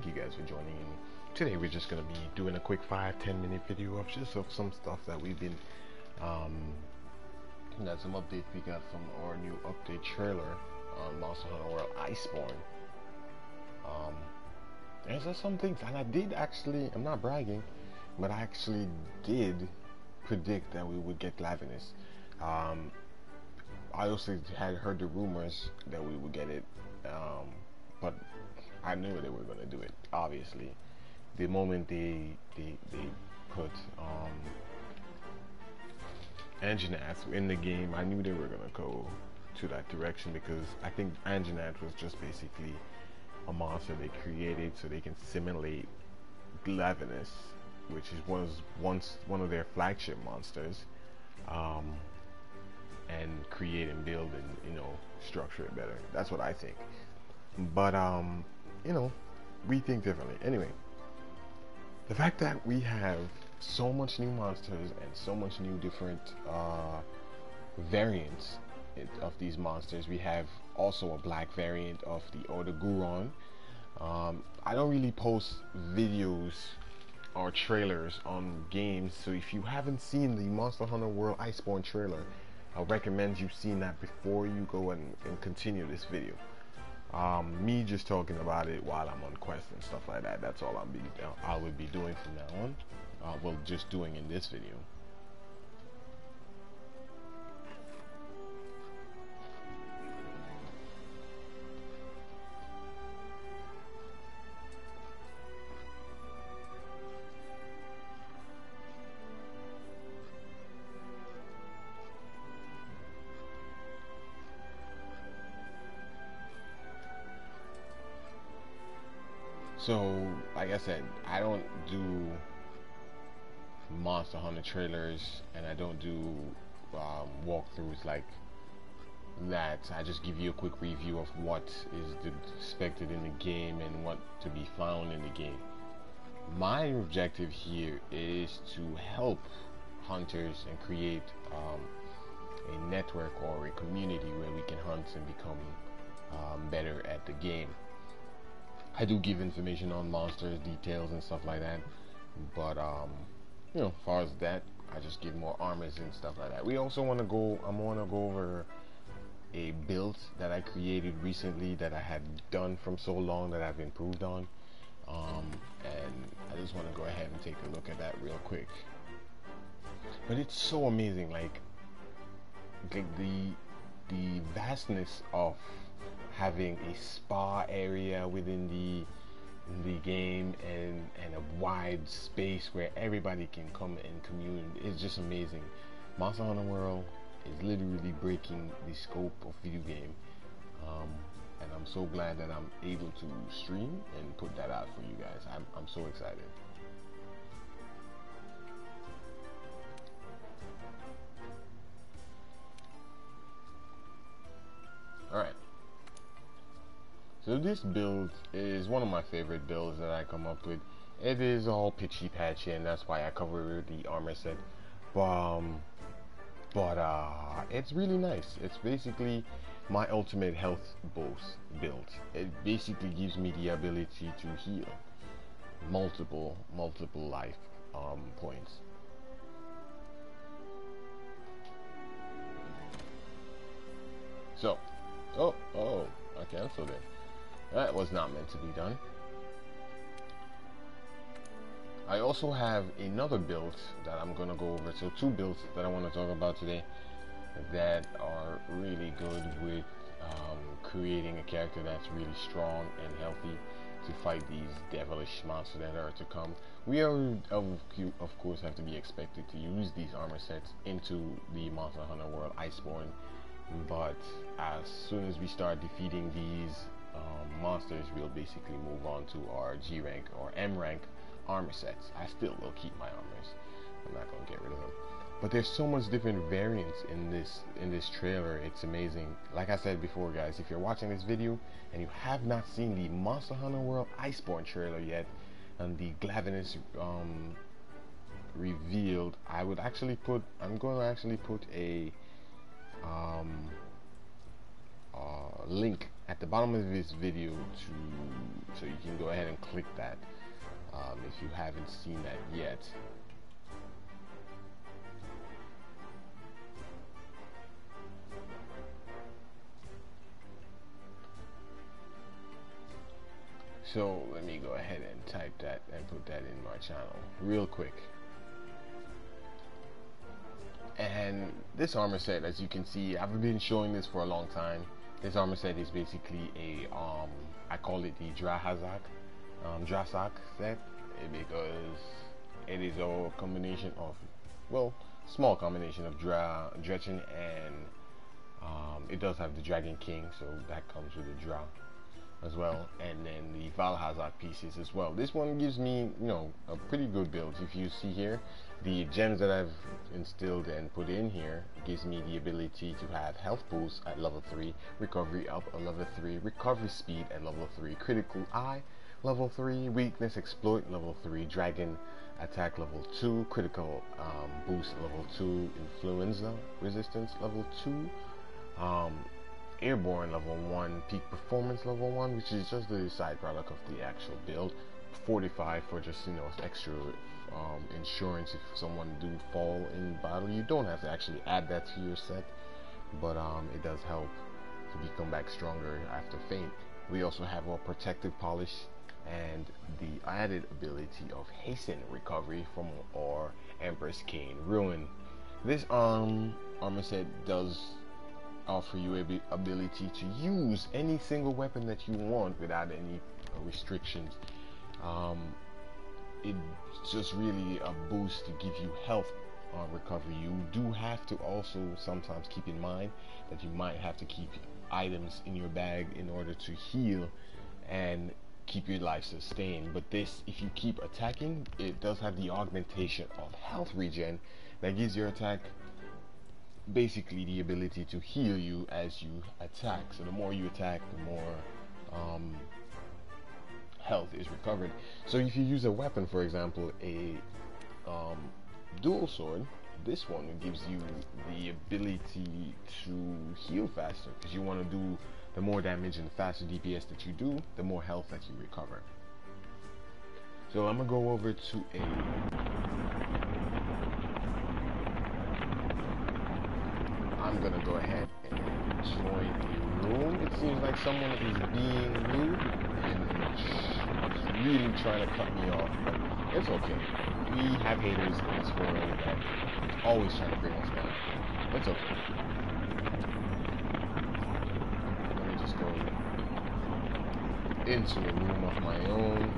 thank you guys for joining in. Today we're just gonna be doing a quick five ten minute video of just of some stuff that we've been um that's some updates we got from our new update trailer on Monster Hunter World Iceborne. Um there's just some things and I did actually I'm not bragging, but I actually did predict that we would get Glavenus. Um I also had heard the rumors that we would get it, um, but I knew they were going to do it. Obviously, the moment they they they put um, Anjanath in the game, I knew they were going to go to that direction because I think Anjanath was just basically a monster they created so they can simulate Glavenus, which is was once one of their flagship monsters. Um, and create and build and you know structure it better. That's what I think. But um, you know, we think differently. Anyway, the fact that we have so much new monsters and so much new different uh, variants of these monsters. We have also a black variant of the Odogaron. Um, I don't really post videos or trailers on games, so if you haven't seen the Monster Hunter World Iceborne trailer, I recommend you've seen that before you go and, and continue this video. Um, me just talking about it while I'm on quest and stuff like that. That's all I'll be I will be doing from now on. Uh, well, just doing in this video. So, like I said, I don't do Monster Hunter trailers and I don't do um, walkthroughs like that. I just give you a quick review of what is expected in the game and what to be found in the game. My objective here is to help hunters and create um, a network or a community where we can hunt and become um, better at the game. I do give information on monsters, details, and stuff like that. But um, you know, as far as that, I just give more armors and stuff like that. We also want to go. I'm going to go over a build that I created recently that I had done from so long that I've improved on. Um, and I just want to go ahead and take a look at that real quick. But it's so amazing, like, like the the vastness of having a spa area within the the game and and a wide space where everybody can come and commune. It's just amazing. Monster hunter world is literally breaking the scope of video game. Um, and i'm so glad that i'm able to stream and put that out for you guys. I'm, I'm so excited. All right so this build is one of my favorite builds that I come up with. It is all pitchy patchy and that's why I cover the armor set. But, um, but uh, it's really nice. It's basically my ultimate health boost build. It basically gives me the ability to heal multiple, multiple life um, points. So, oh, oh, I canceled it. That was not meant to be done. I also have another build that I'm going to go over. So two builds that I want to talk about today that are really good with um, creating a character that's really strong and healthy to fight these devilish monsters that are to come. We are, of, of course, have to be expected to use these armor sets into the Monster Hunter World Iceborne, but as soon as we start defeating these um, monsters, we'll basically move on to our G rank or M rank armor sets. I still will keep my armors. I'm not gonna get rid of them. But there's so much different variants in this in this trailer. It's amazing. Like I said before, guys, if you're watching this video and you have not seen the Monster Hunter World Iceborne trailer yet, and the Glavenus um, revealed, I would actually put. I'm going to actually put a um, uh, link at the bottom of this video to so you can go ahead and click that um, if you haven't seen that yet So let me go ahead and type that and put that in my channel real quick. And this armor set, as you can see, I've been showing this for a long time. This armor set is basically a, um, I call it the Drahazak, um, Drasak set because it is a combination of, well, small combination of Dra, Drachen and um, it does have the Dragon King, so that comes with the Dra as well, and then the Vaal Hazak pieces as well. This one gives me, you know, a pretty good build. If you see here, the gems that I've instilled and put in here gives me the ability to have health boost at level 3, recovery up at level 3, recovery speed at level 3, critical eye level 3, weakness exploit level 3, dragon attack level 2, critical um, boost level 2, influenza resistance level 2, um, airborne level 1, peak performance level 1, which is just the side product of the actual build. 45 for just, you know, extra um, insurance if someone do fall in battle. You don't have to actually add that to your set, but um, it does help to become back stronger after faint. We also have our protective polish and the added ability of hasten recovery from our Empress Cane Ruin. This um armor set does offer you a ability to use any single weapon that you want without any uh, restrictions. Um, it's just really a boost to give you health on recovery. You do have to also sometimes keep in mind that you might have to keep items in your bag in order to heal and keep your life sustained. But this, if you keep attacking, it does have the augmentation of health regen that gives your attack basically the ability to heal you as you attack. So the more you attack, the more um, health is recovered. So if you use a weapon, for example, a um, dual sword, this one gives you the ability to heal faster because you want to do the more damage and the faster DPS that you do, the more health that you recover. So I'm gonna go over to a I'm gonna go ahead and join the room. It seems like someone is being rude and really trying to cut me off, but it's okay. We have haters in this world that always trying to bring us down. It's okay. Let me just go into a room of my own.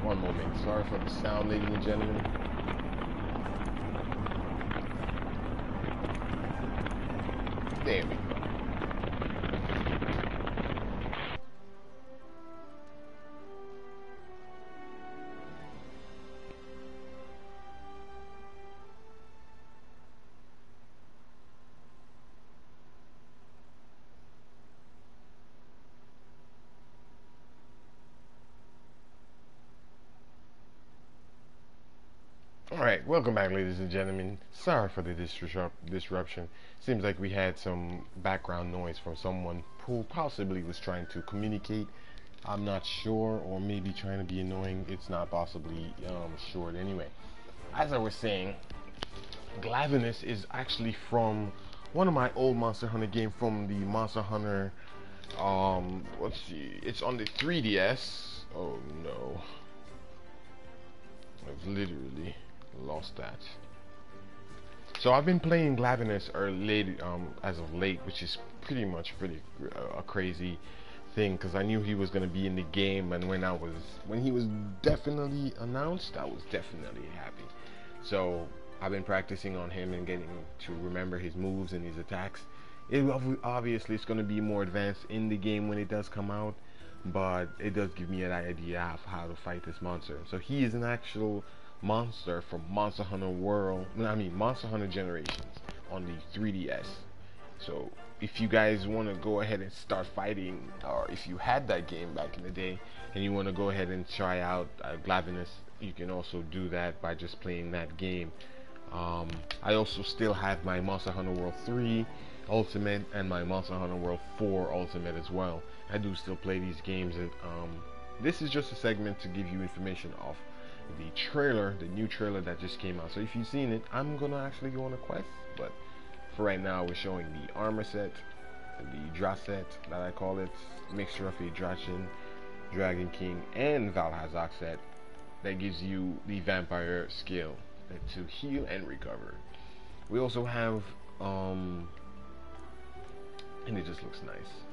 One moment. Sorry for the sound, ladies and gentlemen. There welcome back ladies and gentlemen. Sorry for the disruption. Seems like we had some background noise from someone who possibly was trying to communicate. I'm not sure, or maybe trying to be annoying. It's not possibly um, short anyway. As I was saying, Glavenus is actually from one of my old Monster Hunter game from the Monster Hunter um let's see it's on the 3ds oh no I've literally lost that. So I've been playing Glavenus or late um, as of late, which is pretty much pretty uh, a crazy thing because I knew he was going to be in the game, and when I was when he was definitely announced, I was definitely happy. So I've been practicing on him and getting to remember his moves and his attacks. It obviously it's going to be more advanced in the game when it does come out, but it does give me an idea of how to fight this monster. So he is an actual monster from Monster Hunter World, I mean Monster Hunter Generations on the 3DS. So if you guys want to go ahead and start fighting, or if you had that game back in the day and you want to go ahead and try out uh, Glavenus, you can also do that by just playing that game. Um, I also still have my Monster Hunter World 3 Ultimate and my Monster Hunter World 4 Ultimate as well. I do still play these games and um, this is just a segment to give you information of the trailer, the new trailer that just came out. So if you've seen it, I'm gonna actually go on a quest, but for right now we're showing the armor set, the Dra set that I call it, mixture of a Drachen, Dragon King, and Vaal Hazak set that gives you the vampire skill to heal and recover. We also have um, and it just looks nice.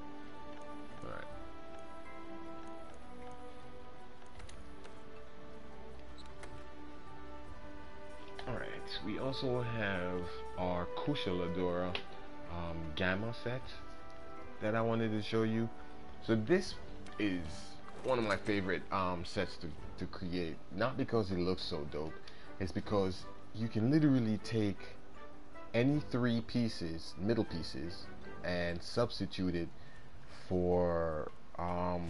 Alright, we also have our Kushala Daora um, Gamma set that I wanted to show you. So this is one of my favorite um, sets to, to create. Not because it looks so dope, it's because you can literally take any three pieces, middle pieces, and substitute it for um,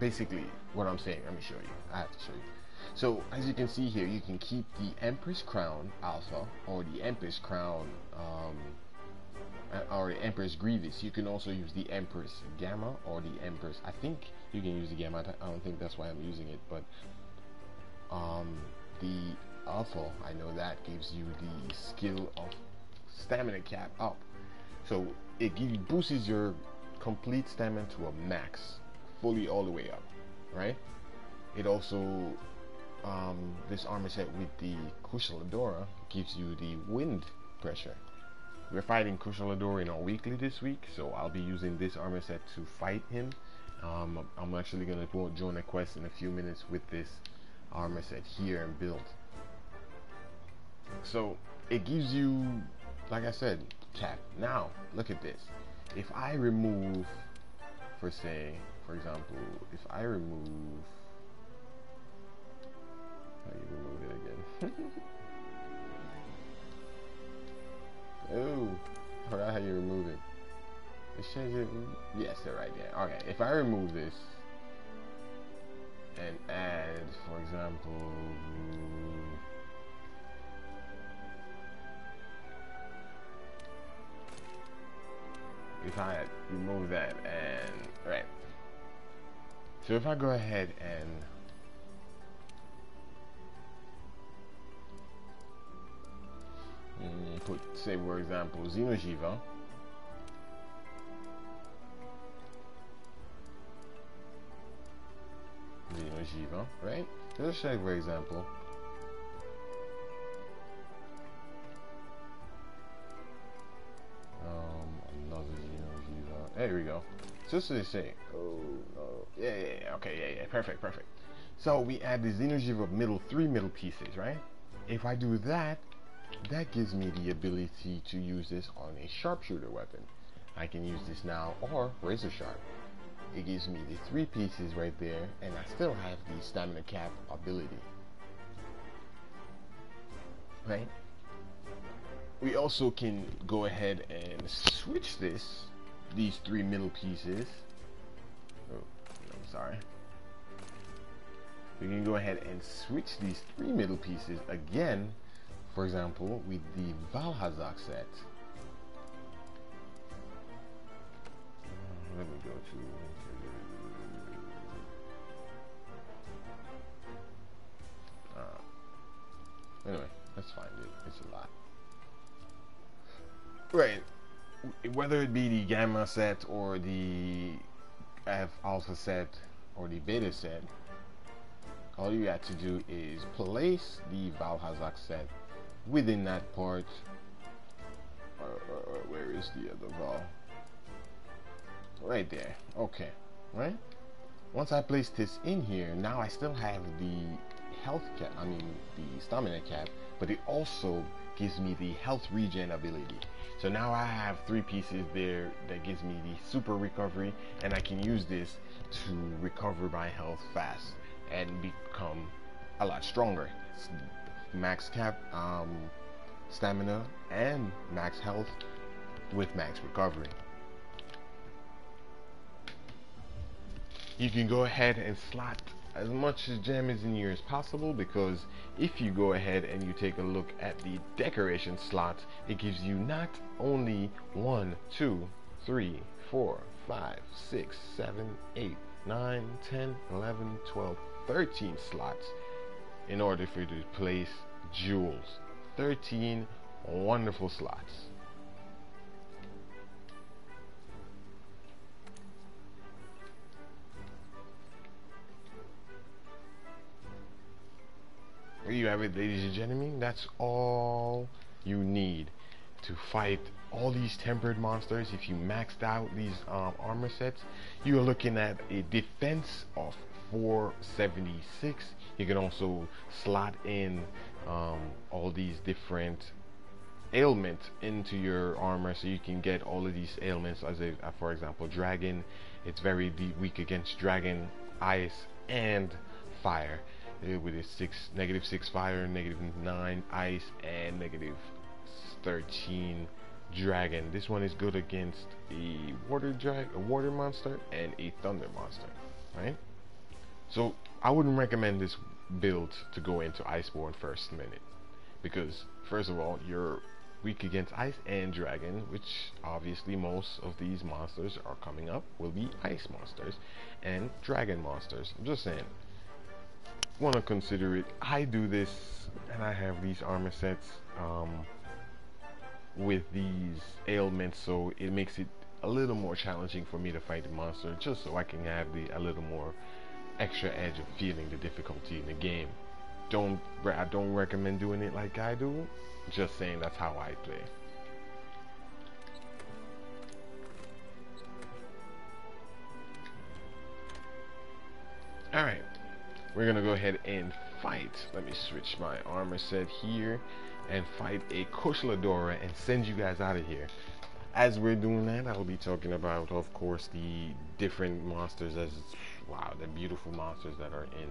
basically what I'm saying. Let me show you. I have to show you. So as you can see here, you can keep the Empress Crown Alpha or the Empress Crown um, uh, or the Empress Grievous. You can also use the Empress Gamma or the Empress. I think you can use the Gamma. I don't think that's why I'm using it, but um, the Alpha, I know that gives you the skill of stamina cap up. So it gives, boosts your complete stamina to a max, fully all the way up, right? It also, um, this armor set with the Kushala Daora gives you the wind pressure. We're fighting Kushala Daora in our weekly this week, so I'll be using this armor set to fight him. Um, I'm actually going to join a quest in a few minutes with this armor set here and build. So it gives you, like I said, cap. Now, look at this. If I remove, for say, for example, if I remove, you remove it again? oh, forgot how you remove it. It says it, yes, they're right there. Okay, if I remove this and add, for example, if I remove that and right so if I go ahead and put say for example Xeno'jiiva Xeno'jiiva right let's say for example um, There we go. Just to say, oh no, yeah, yeah, yeah, okay, yeah, yeah, perfect, perfect. So we add the of middle three middle pieces, right? If I do that, that gives me the ability to use this on a sharpshooter weapon. I can use this now or razor sharp. It gives me the three pieces right there, and I still have the stamina cap ability. Right? We also can go ahead and switch this these three middle pieces. Oh, I'm sorry. We can go ahead and switch these three middle pieces again, for example, with the Vaal Hazak set. Uh, let me go to uh, anyway, let's find it. It's a lot. Right whether it be the gamma set or the F alpha set or the beta set, all you have to do is place the Vaal Hazak set within that part. Uh, uh, uh, where is the other Val? Right there. Okay. Right? Once I place this in here, now I still have the health cap, I mean the stamina cap, but it also gives me the health regen ability. So now I have three pieces there that gives me the super recovery and I can use this to recover my health fast and become a lot stronger. Max cap, um, stamina, and max health with max recovery. You can go ahead and slot as much gem is in here as possible because if you go ahead and you take a look at the decoration slot, it gives you not only one, two, three, four, five, six, seven, eight, nine, ten, eleven, twelve, thirteen slots in order for you to place jewels. 13 wonderful slots. There you have it, ladies and gentlemen. That's all you need to fight all these tempered monsters. If you maxed out these um, armor sets, you are looking at a defense of 476. You can also slot in um, all these different ailments into your armor so you can get all of these ailments. As a uh, for example dragon it's very weak against dragon ice and fire. Uh, with a six negative six fire negative nine ice and negative 13 dragon. This one is good against a water drag a water monster and a thunder monster right? So I wouldn't recommend this build to go into Iceborne first minute. Because first of all you're weak against ice and dragon which obviously most of these monsters are coming up will be ice monsters and dragon monsters. I'm just saying. Want to consider it. I do this and I have these armor sets um, with these ailments so it makes it a little more challenging for me to fight the monster just so I can have the a little more extra edge of feeling the difficulty in the game. Don't I don't recommend doing it like I do. Just saying that's how I play. Alright, we're gonna go ahead and fight. Let me switch my armor set here and fight a Kushala Daora and send you guys out of here as we're doing that, I'll be talking about, of course, the different monsters as wow, the beautiful monsters that are in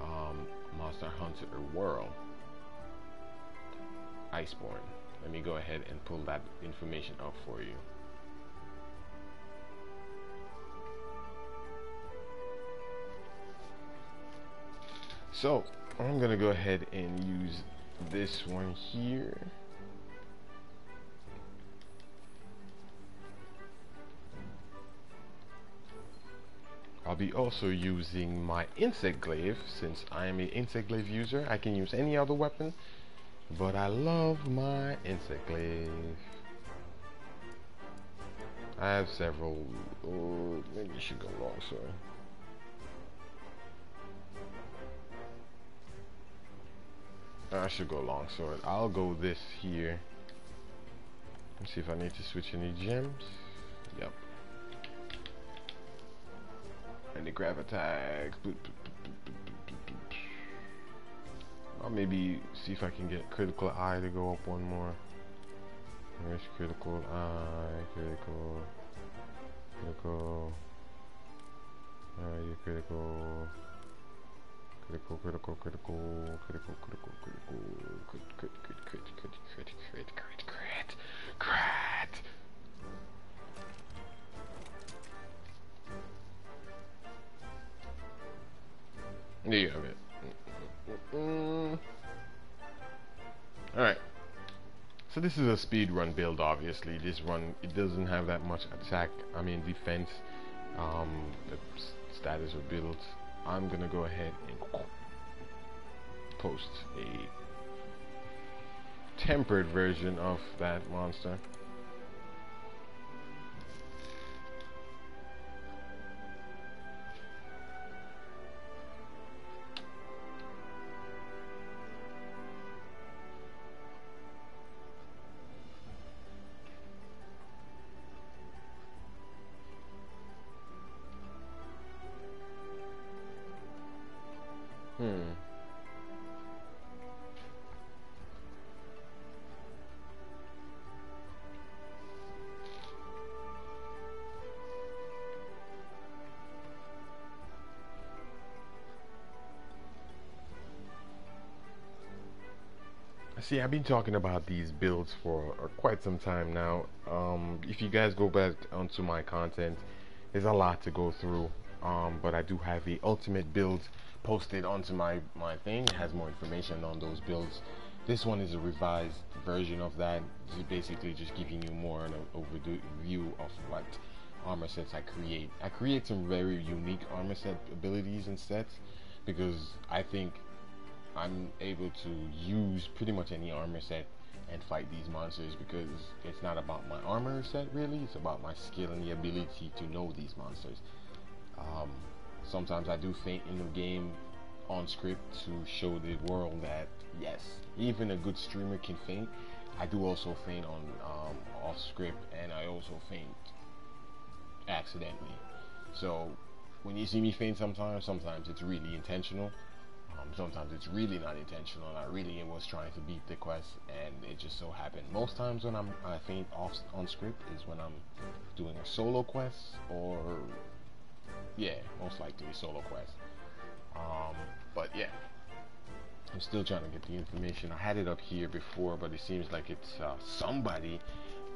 um, Monster Hunter World. Iceborne. Let me go ahead and pull that information up for you. So, I'm going to go ahead and use this one here. I'll be also using my insect glaive. Since I am an insect glaive user I can use any other weapon but I love my insect glaive. I have several. Oh, maybe you should go long sword ah, I should go long sword I'll go this here. Let's see if I need to switch any gems. Yep the grab attacks. I'll maybe see if I can get critical eye to go up one more. Where's critical eye? Critical. Critical. Eye, critical. Critical, critical, critical, critical, critical, critical, crit, crit, crit, crit, crit, crit, crit, crit, crit, crit. There you have it. Mm. Alright. So this is a speed run build obviously. This run it doesn't have that much attack, I mean defense. Um, the status of build. I'm gonna go ahead and post a tempered version of that monster. I've been talking about these builds for uh, quite some time now. Um, if you guys go back onto my content, there's a lot to go through. Um, but I do have the ultimate build posted onto my my thing. It has more information on those builds. This one is a revised version of that. It's basically just giving you more an overview of what armor sets I create. I create some very unique armor set abilities and sets because I think I'm able to use pretty much any armor set and fight these monsters because it's not about my armor set really, it's about my skill and the ability to know these monsters. Um, sometimes I do faint in the game on script to show the world that yes, even a good streamer can faint. I do also faint on um, off script and I also faint accidentally. So when you see me faint sometimes, sometimes it's really intentional. Um, sometimes it's really not intentional and I really was trying to beat the quest and it just so happened. Most times when I'm I faint off on script is when I'm doing a solo quest or yeah, most likely solo quest. Um, but yeah, I'm still trying to get the information. I had it up here before, but it seems like it's uh, somebody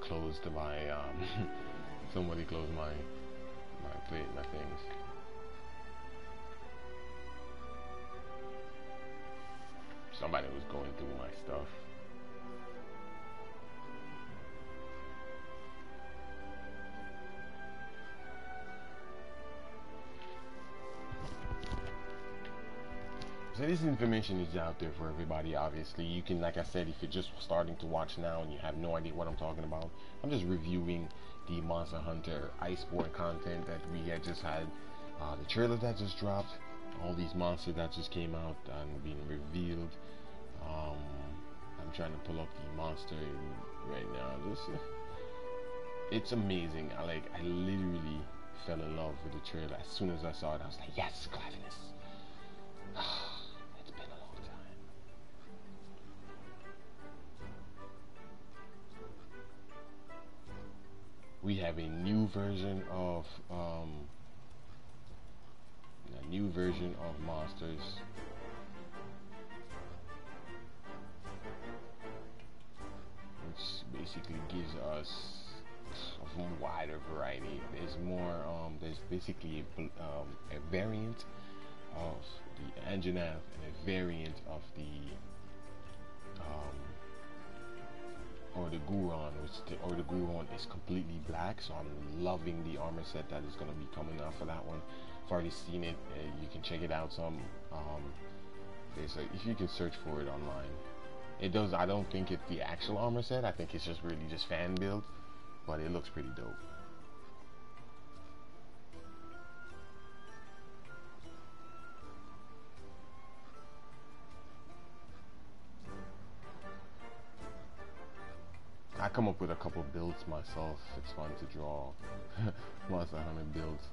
closed my um, somebody closed my my plate, my things. Somebody was going through my stuff. So this information is out there for everybody, obviously. You can, like I said, if you're just starting to watch now and you have no idea what I'm talking about, I'm just reviewing the Monster Hunter Iceborne content that we had just had. Uh, the trailer that just dropped, all these monsters that just came out and being revealed. Um, I'm trying to pull up the monster right now. This, it's amazing. I like, I literally fell in love with the trailer. As soon as I saw it, I was like, yes, Glavenus. It's been a long time. We have a new version of um, a new version of monsters which basically gives us a wider variety there's more um, there's basically a, um, a variant of the Anjanath and a variant of the um, or the which the, or the Goron is completely black. So I'm loving the armor set that is going to be coming out for that one. I've already seen it. Uh, you can check it out. Some um, there's a, if you can search for it online. It does. I don't think it's the actual armor set. I think it's just really just fan build, but it looks pretty dope. I come up with a couple builds myself. It's fun to draw Monster Hunter builds.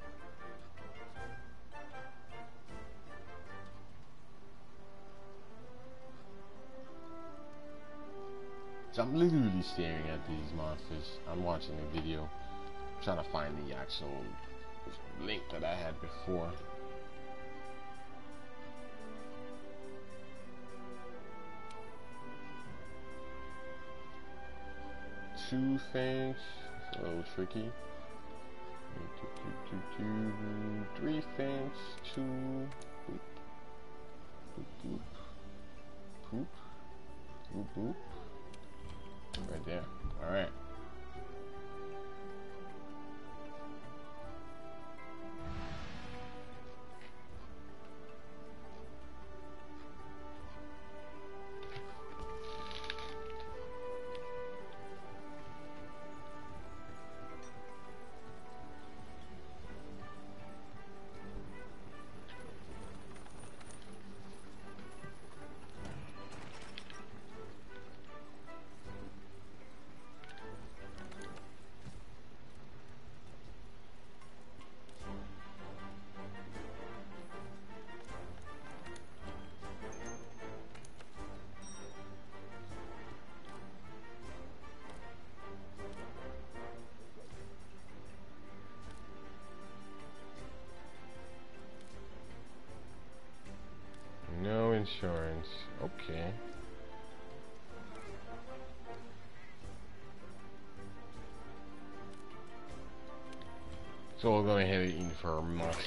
So I'm literally staring at these monsters. I'm watching a video, I'm trying to find the actual link that I had before. two things. It's a little tricky. Three things. Two. Boop. Boop, boop. Poop. Boop, boop. Right there. Alright. insurance.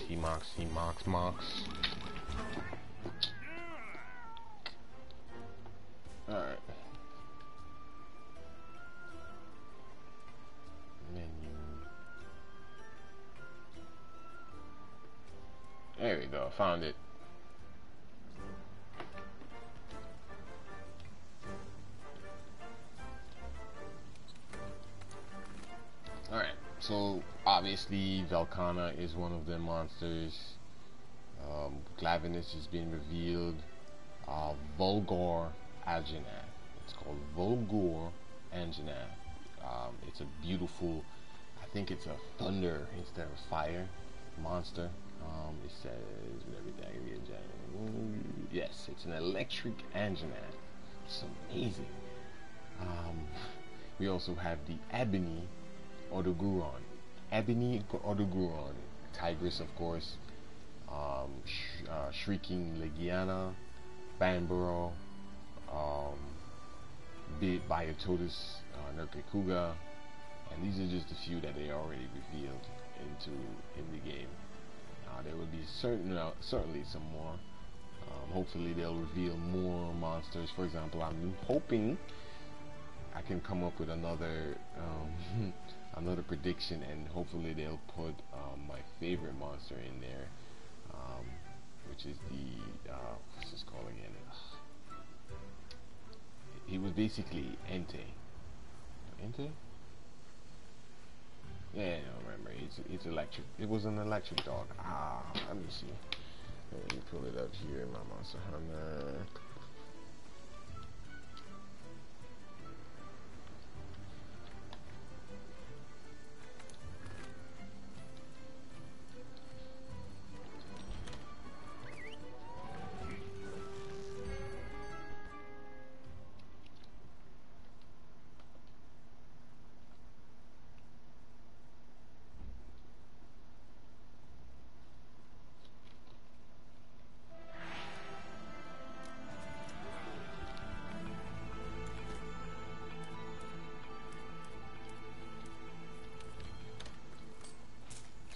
For Moxie, Moxie, Mox, Mox. Alright. Menu. There we go, found it. Alright, so obviously Velkhana is one of the monsters. Um, Glavenus has been revealed. Uh, Fulgur Anjanath. It's called Fulgur Anjanath. Um, it's a beautiful, I think it's a thunder instead of fire monster. Um, it says. Yes, it's an electric Anjanath. It's amazing. Um, we also have the Ebony or the Odogaron. Ebony Odogaron. Tigrex, of course. Um, sh uh, Shrieking Legiana. Banbaro. Um, Beotodus uh, Nargacuga. And these are just a few that they already revealed into in the game. Uh, there will be certain, uh, certainly some more. Um, hopefully they'll reveal more monsters. For example, I'm hoping I can come up with another um, another prediction, and hopefully they'll put um, my favorite monster in there, um, which is the uh, what's this called again? He was basically Entei. Entei? Yeah, I don't remember. It's it's electric. It was an electric dog. Ah, let me see. Let me pull it up here my Monster Hunter.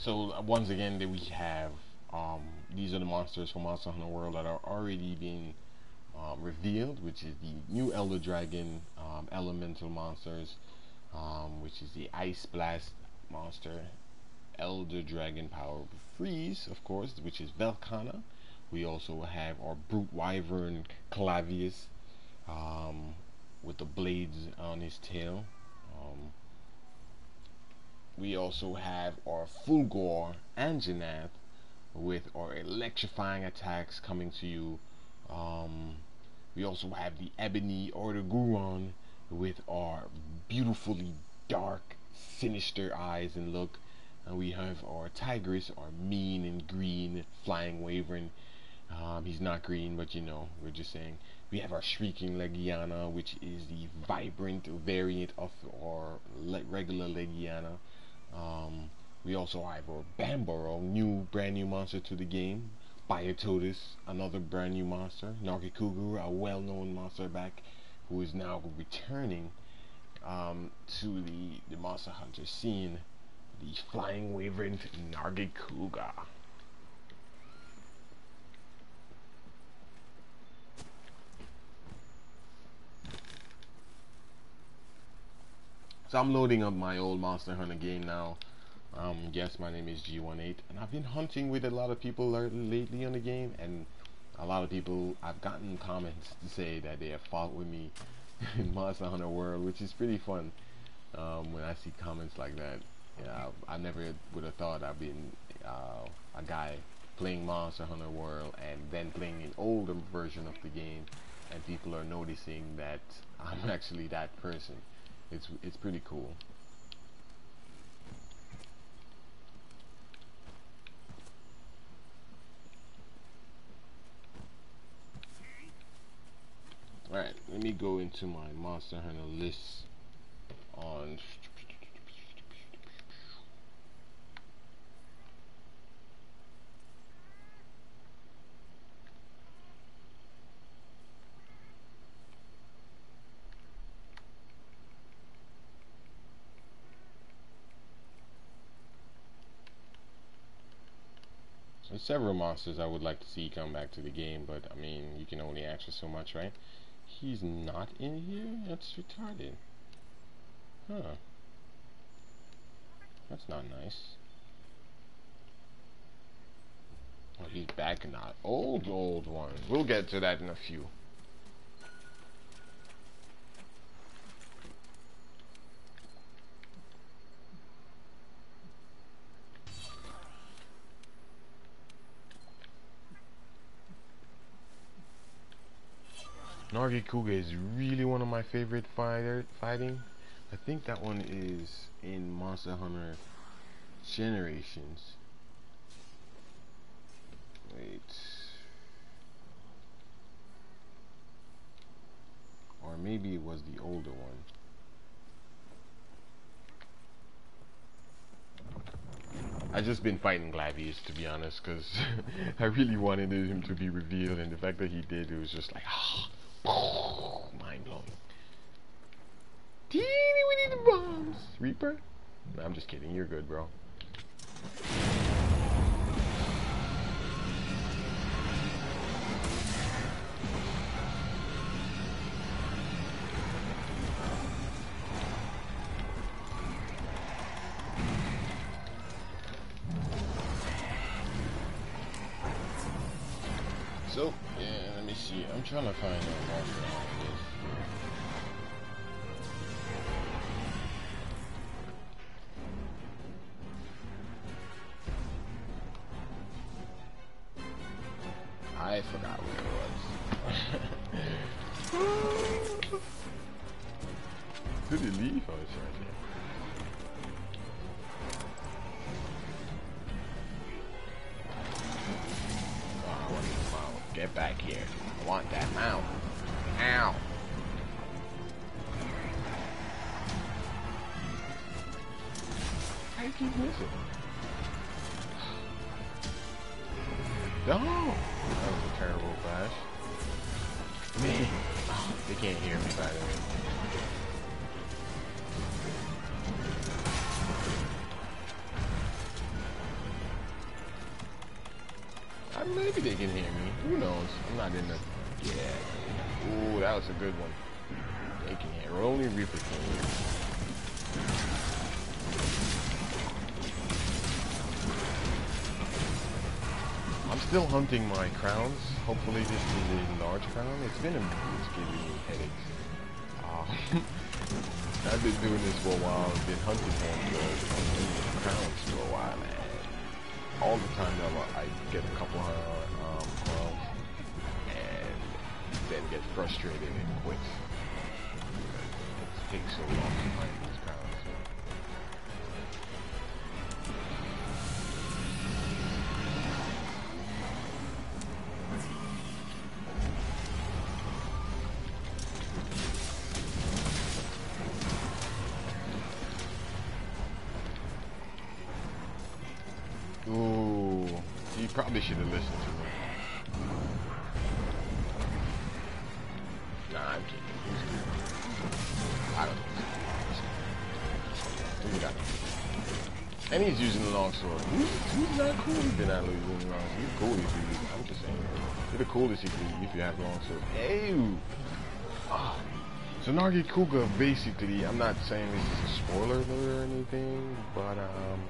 So once again, that we have um, these are the monsters from Monster Hunter World that are already being um, revealed, which is the new Elder Dragon um, elemental monsters, um, which is the Ice Blast monster, Elder Dragon Power Freeze, of course, which is Velkhana. We also have our Brute Wyvern Clavius um, with the blades on his tail. We also have our Fulgur Anjanath with our electrifying attacks coming to you. Um, we also have the Ebony Odogaron with our beautifully dark, sinister eyes and look. And we have our Tigrex, our mean and green flying wyvern. Um, he's not green, but you know, we're just saying. We have our Shrieking Legiana, which is the vibrant variant of our regular Legiana. Um, we also have our Banbaro, new brand new monster to the game. Beotodus, another brand new monster. Nargacuga, a well-known monster back, who is now returning um, to the, the Monster Hunter scene. The Flying Wyvern Nargacuga. So I'm loading up my old Monster Hunter game now. Um, yes, my name is G18, and I've been hunting with a lot of people lately on the game, and a lot of people, I've gotten comments to say that they have fought with me in Monster Hunter World, which is pretty fun um, when I see comments like that. Yeah, I, I never would have thought I'd been uh, a guy playing Monster Hunter World and then playing an older version of the game, and people are noticing that I'm actually that person. It's it's pretty cool. Alright, let me go into my Monster Hunter list on Several monsters I would like to see come back to the game, but I mean, you can only access so much, right? He's not in here? That's retarded. Huh. That's not nice. Oh, he's back in that old, old one. We'll get to that in a few. Nargacuga is really one of my favorite fighter fighting. I think that one is in Monster Hunter Generations. Wait. Or maybe it was the older one. I just been fighting Glavenus to be honest, because I really wanted him to be revealed, and the fact that he did, it was just like, ah. Mind blowing. Teeny we need the bombs. Reaper? I'm just kidding. You're good, bro. Maybe they can hear me. Who knows? I'm not in the... Yeah. Ooh, that was a good one. They can hear. Only Reaper can hear. I'm still hunting my crowns. Hopefully this is a large crown. It's been a it's giving me headaches. Uh, I've been doing this for a while. I've been hunting for crowns for a while, man. All the time now I get a couple of um, crowns and then get frustrated and quit. It takes so long not cool if you're not using the longsword? He's cool if you I'm. You're the coolest if you, if you have. Ew! Ah. So Nargacuga, basically, I'm not saying this is a spoiler alert or anything, but um,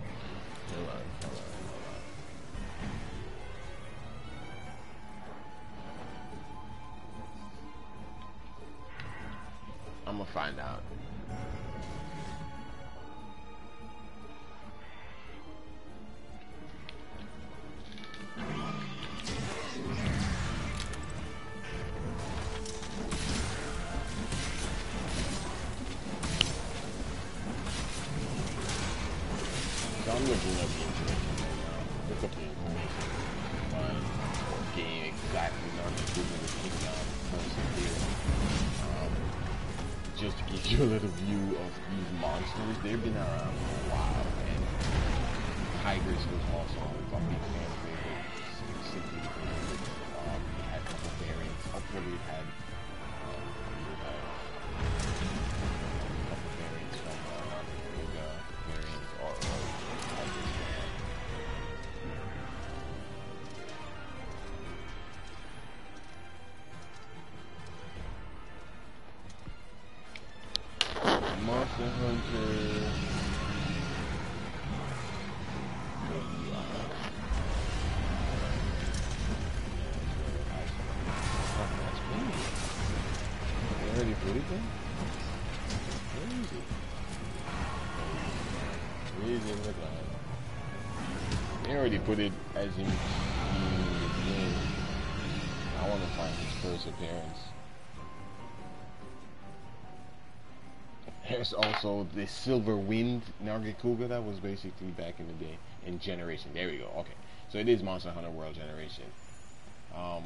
I'm right now. Look up the information. Exactly person here. Um, just to give you a little view of these monsters, they've been around for a while, and Tigrex was also a big fan They put it as in the game. I want to find his first appearance. There's also the Silver Wind Nargacuga that was basically back in the day in Generation. There we go. Okay, so it is Monster Hunter World Generation. Um,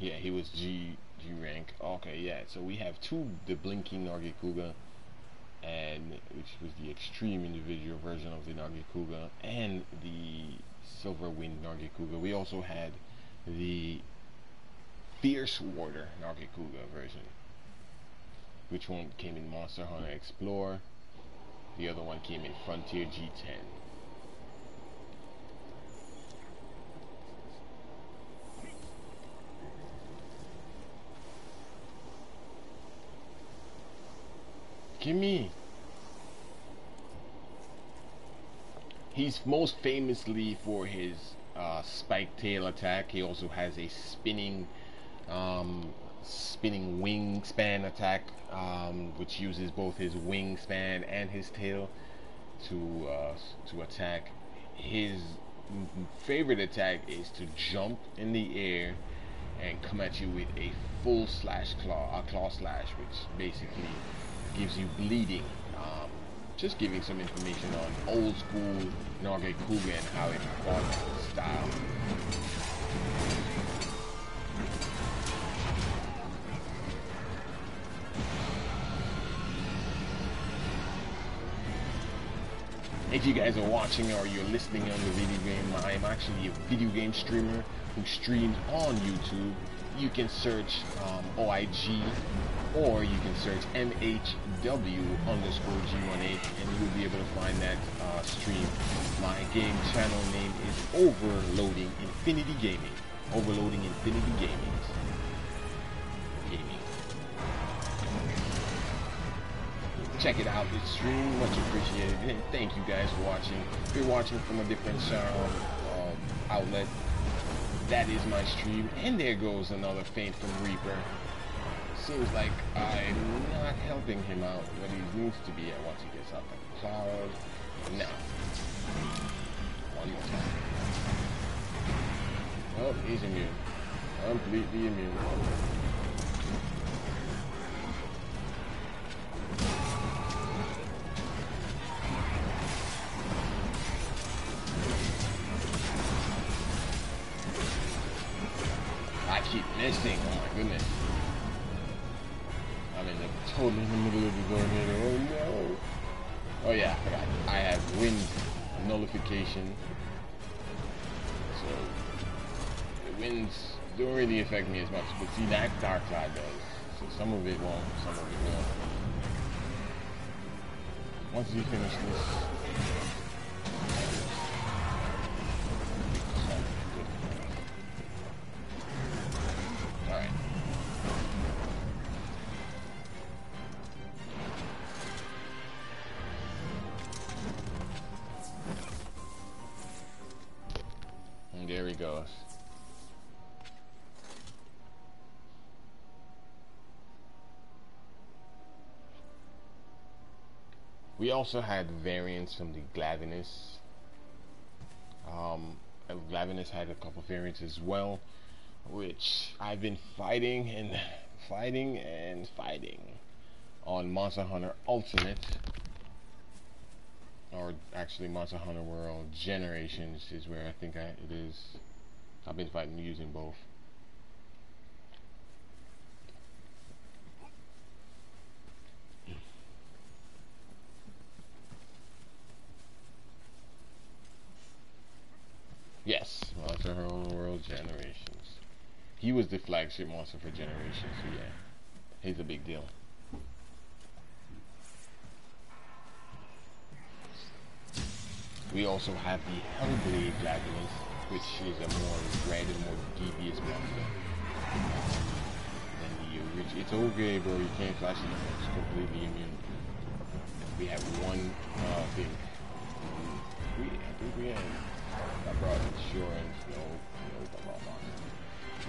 yeah, he was G G rank. Okay, yeah. So we have two the Blinking Nargacuga, and which was the extreme individual version of the Nargacuga, and the Silver Wind Nargacuga. We also had the Fierce Warder Nargacuga version. Which one came in Monster Hunter Explorer? The other one came in Frontier G10. Gimme! He's most famously for his uh, spike tail attack. He also has a spinning um, spinning wingspan attack, um, which uses both his wingspan and his tail to uh, to attack. His favorite attack is to jump in the air and come at you with a full slash claw, a claw slash, which basically gives you bleeding. Um, just giving some information on old school Nargacuga and how it fought style. if you guys are watching or you're listening on the video game, I'm actually a video game streamer who streams on YouTube. You can search um, OIG or you can search MHW underscore G18 and you'll be able to find that uh, stream. My game channel name is Overloading Infinity Gaming. Overloading Infinity Gaming. check it out. It's really much appreciated. And thank you guys for watching. If you're watching from a different um, um, outlet, that is my stream. And there goes another faint from Reaper. Seems like I'm not helping him out what he needs to be at once he gets out the cloud. Now, one more time. Oh, he's immune. Completely immune. Me as much. But see that dark cloud does. So some of it won't, some of it will. Once you finish this also had variants from the Glavenus. Um, Glavenus had a couple variants as well, which I've been fighting and fighting and fighting on Monster Hunter Ultimate, or actually Monster Hunter World Generations is where I think I, it is. I've been fighting using both. Yes, Monster Hunter World Generations. He was the flagship monster for Generations, so yeah. He's a big deal. We also have the Hellblade Glavenus, which is a more red and more devious monster. And the original, it's okay bro, you can't flash it, it's completely immune. We have one uh, thing. We, I think we have I brought insurance,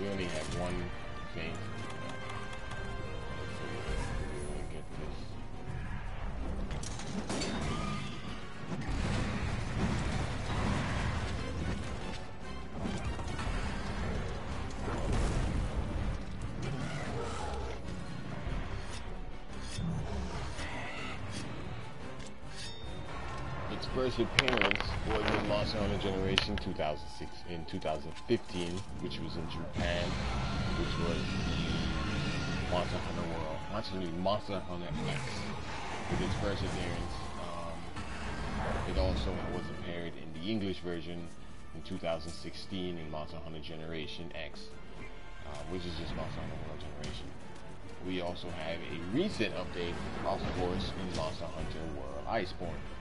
We only have one thing. 2006 in 2015, which was in Japan, which was Monster Hunter World, actually Monster Hunter X, with its first appearance. Um, it also was appeared in the English version in 2016 in Monster Hunter Generation X, uh, which is just Monster Hunter World Generation. We also have a recent update, of course, in Monster Hunter World Iceborne.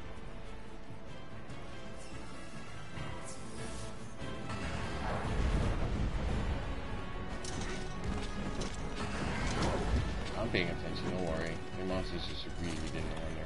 I'm paying attention, don't worry. The monsters just really didn't know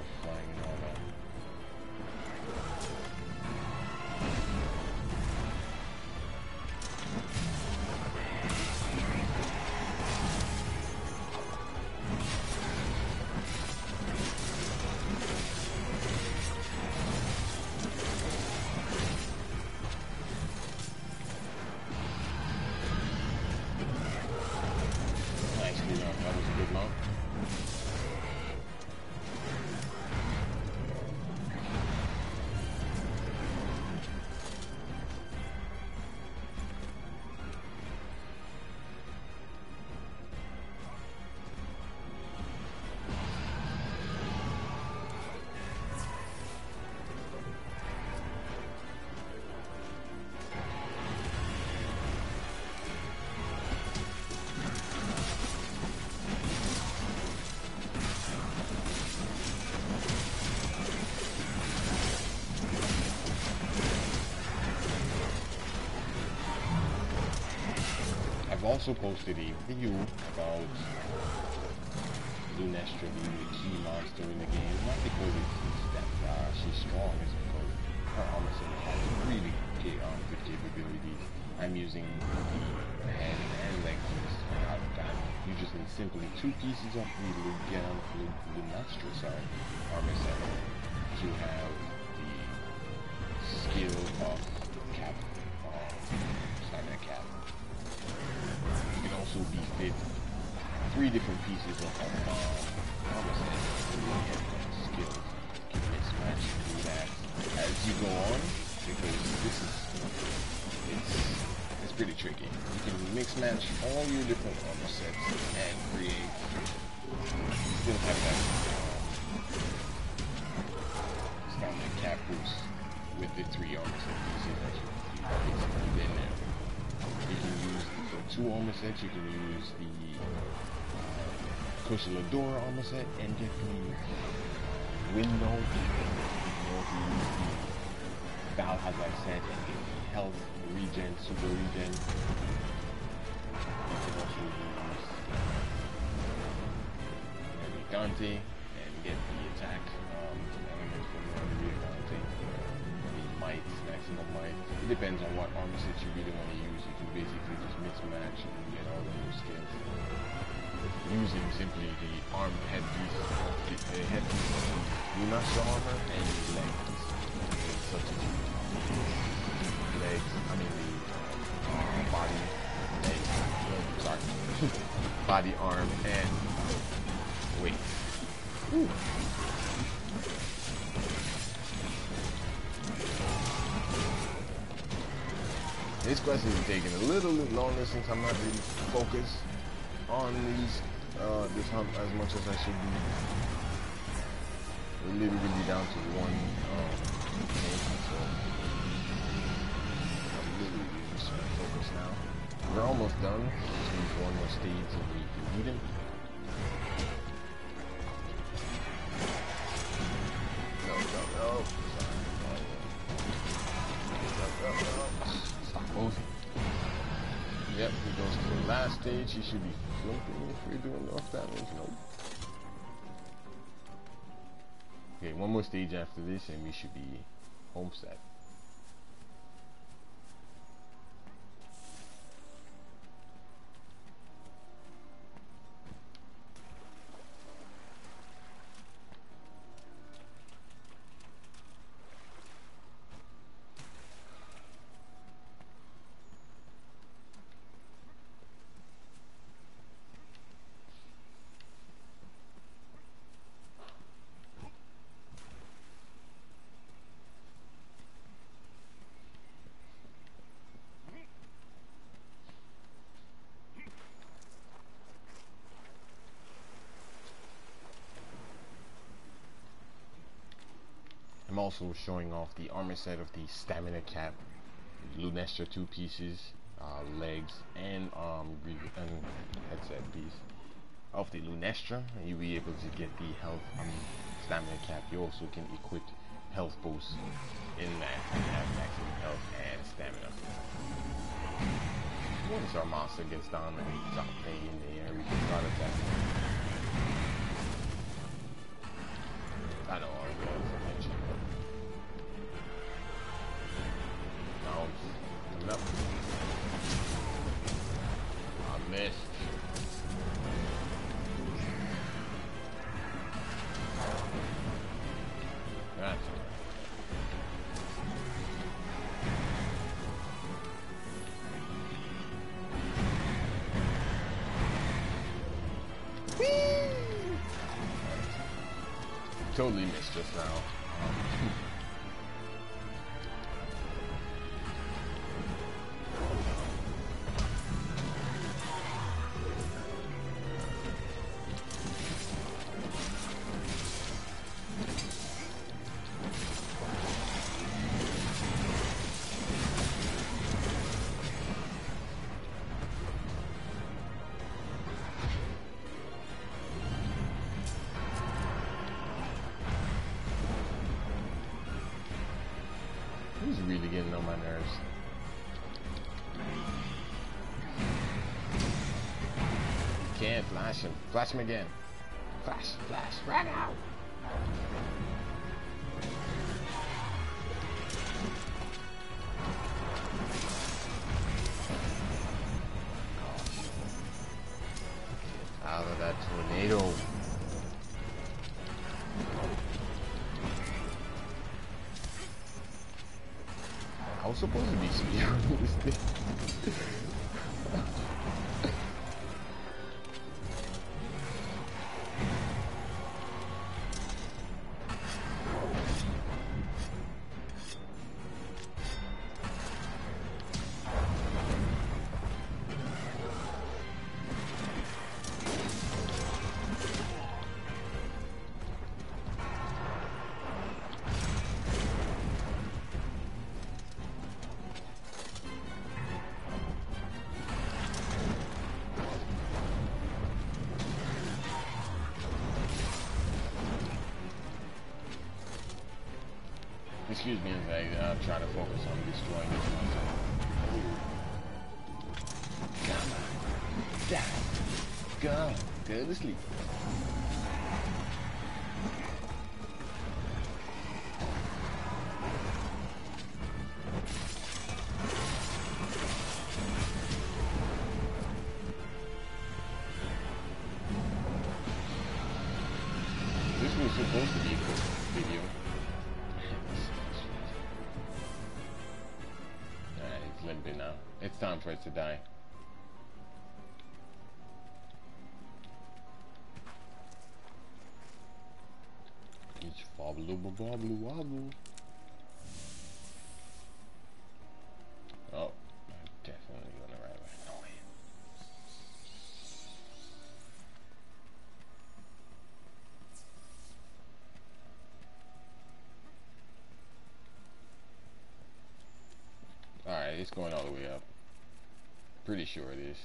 also posted a video about Lunastra being the key monster in the game. Not because it's that uh, she's strong, it's because her armor set has really um, good capabilities. I'm using the head and legs I've got you just need simply two pieces of the Lugan Lunastra sorry, armor set to have the skill of three different pieces of that it's pretty tricky. You can mix match all your different armor sets and create still have that uh, stamina cap boost with the three armor set pieces that you, basically in there. You can use two armor sets. You can use the uh, Kushala Daora armor set and get the window. The Vaal Hazak set and get the health regen, super regen. You can also use the Dante and get the attack um, element from the Dante. The might, maximum might. It depends on what armor set you really want to use. You can basically just mismatch and get all the new skills. Using simply the arm headpiece, the, the headpiece of the Lunastra armor and the leg piece. Substitute legs, I mean the uh, body, leg, sorry, body, arm, and weight. Ooh. This question is taking a little bit longer since I'm not really focused on these uh, this hump as much as I should be. We're literally down to one um, so I'm literally just trying to focus now. We're almost done. Just need one more stage and we can beat him. No, no, no. No. Both. Yep, he goes to the last stage. He should be floating if we're doing enough damage. Nope. Okay, one more stage after this and we should be home also showing off the armor set of the stamina cap, Lunastra two pieces, uh, legs, and um and headset piece of the Lunastra. And you'll be able to get the health, mean stamina cap. You also can equip health boost in that and have maximum health and stamina. Once our monster gets down and stop playing in the air, we can start attacking. I was totally flash him. Again. Flash, flash, right now. Out of that tornado. I was supposed to be speedrunning Excuse me as I uh, try to focus on destroying this monster. Come on. Die. Go. Go to sleep. Wobble wobble. Oh, I'm definitely gonna ride right now. Oh, Alright, it's going all the way up. Pretty sure it is.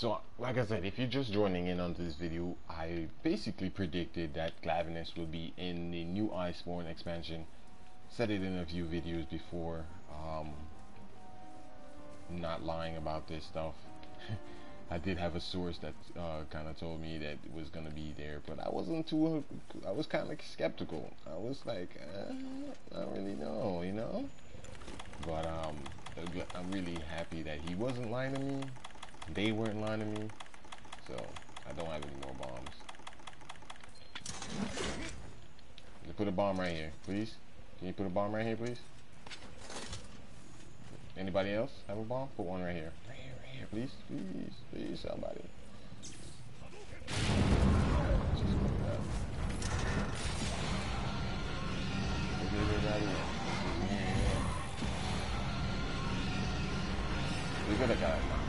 So, like I said, if you're just joining in on this video, I basically predicted that Glavenus will be in the new Iceborne expansion. Said it in a few videos before. Um, not lying about this stuff. I did have a source that uh, kind of told me that it was gonna be there, but I wasn't too. I was kind of skeptical. I was like, eh, I don't really know, you know. But um, I'm really happy that he wasn't lying to me. They weren't lying to me, so I don't have any more bombs. You put a bomb right here, please. Can you put a bomb right here, please? Anybody else have a bomb? Put one right here. Right here, right here, please, please, please, somebody. Look at that guy.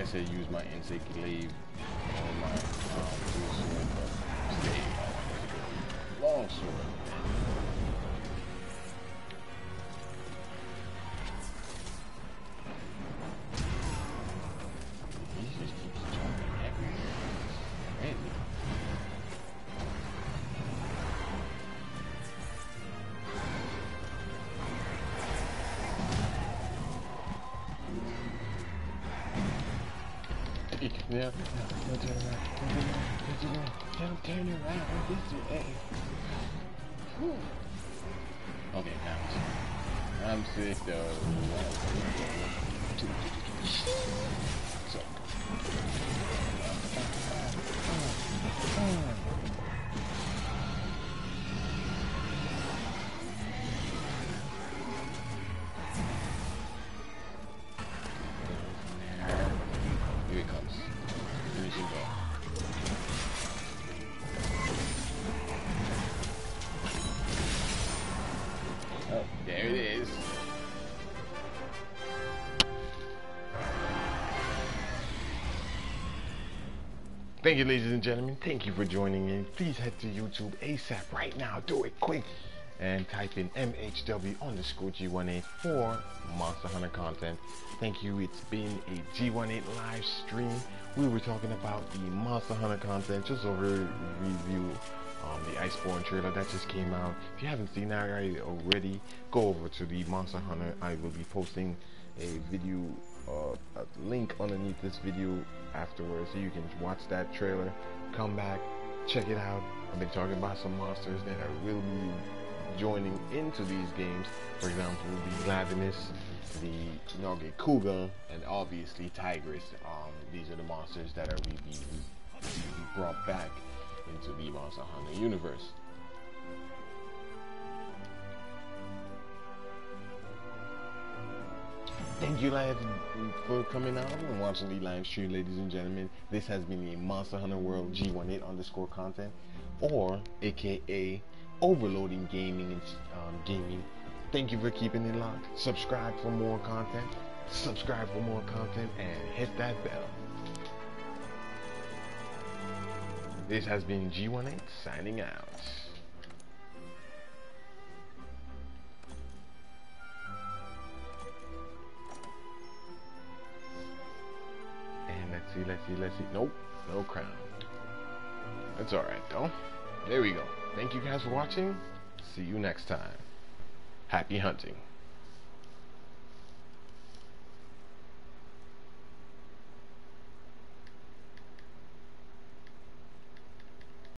I said, use my insect glaive Yeah, don't turn around, don't turn around. Okay, now I'm sick though. Thank you, ladies and gentlemen. Thank you for joining in. Please head to YouTube ASAP right now. Do it quick. And type in MHW underscore G18 for Monster Hunter content. Thank you. It's been a G18 live stream. We were talking about the Monster Hunter content, just over review the Iceborne trailer that just came out. If you haven't seen that already, go over to the Monster Hunter. I will be posting a video a, a link underneath this video afterwards so you can watch that trailer. Come back, check it out. I've been talking about some monsters that will be joining into these games. For example, the Glavenus, the Nargacuga, and obviously Tigrex. Um, these are the monsters that are be, be brought back into the Monster Hunter universe. Thank you live for coming out and watching the live stream, ladies and gentlemen. This has been the Monster Hunter World G18 underscore content, or aka Overloading Gaming and um, Gaming. Thank you for keeping it locked. Subscribe for more content. Subscribe for more content and hit that bell. This has been G18 signing out. And let's see, let's see, let's see. Nope, no crown. That's alright though. There we go. Thank you guys for watching. See you next time. Happy hunting.